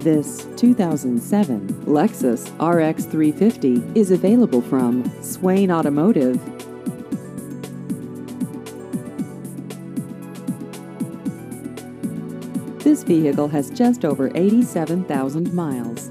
This 2007 Lexus RX 350 is available from Swain Automotive. This vehicle has just over 87,000 miles.